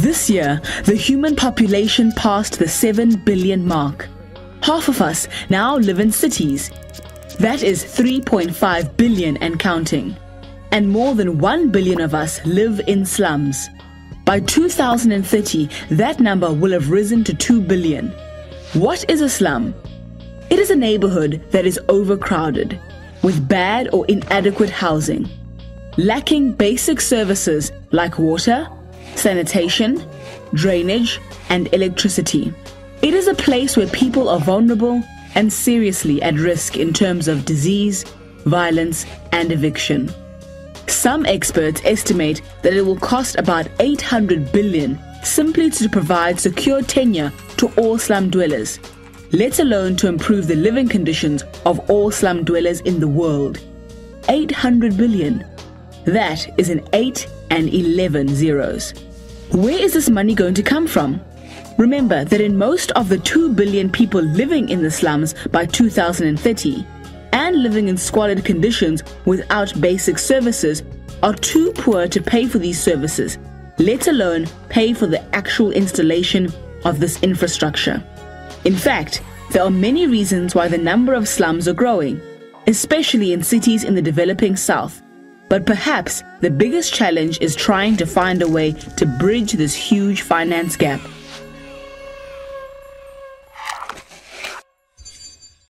This year, the human population passed the 7 billion mark. Half of us now live in cities. That is 3.5 billion and counting. And more than 1 billion of us live in slums. By 2030, that number will have risen to 2 billion. What is a slum? It is a neighborhood that is overcrowded, with bad or inadequate housing, lacking basic services like water, sanitation, drainage, and electricity. It is a place where people are vulnerable and seriously at risk in terms of disease, violence, and eviction. Some experts estimate that it will cost about 800 billion simply to provide secure tenure to all slum dwellers, let alone to improve the living conditions of all slum dwellers in the world. 800 billion. That is an 8 and 11 zeros. Where is this money going to come from? Remember that in most of the 2 billion people living in the slums by 2030 and living in squalid conditions without basic services are too poor to pay for these services, let alone pay for the actual installation of this infrastructure. In fact, there are many reasons why the number of slums are growing, especially in cities in the developing South. But perhaps the biggest challenge is trying to find a way to bridge this huge finance gap